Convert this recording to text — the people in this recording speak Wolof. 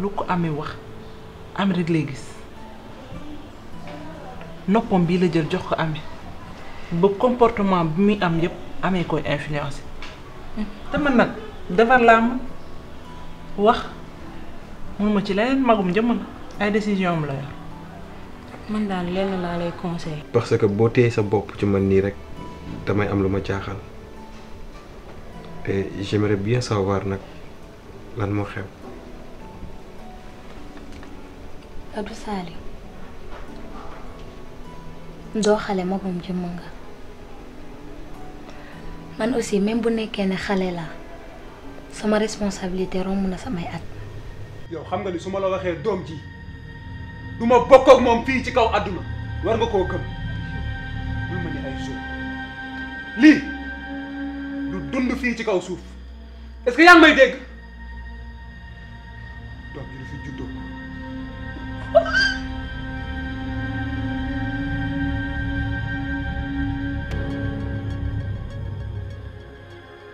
lu ko amee wax am rek lay gis noppam bii la jël jox ko amee ba comportement bi muy am yëpp amee koy influencé te man nag defar laa ma wax mun ma ci leneen magum jëmm la ay décision am la yor man daal lenn laa lay conseil parce que boo téye sa bopp ci man nii rek damay am lu ma jaaxal et j'aimerais bien savoir nag lan moo xew. Abdou Salim doo xale magum jëmm nga man aussi même bu nekkee ne xale la sama responsabilité romb na samay at. yow xam nga ni su ma la waxee doom ji du ma bokk ak moom fii ci kaw àdduna war nga koo gëm bul ma ni ay soo lii du dund fii ci kaw suuf est-ce que yaa ngi may dégg doom ji du fi juddoo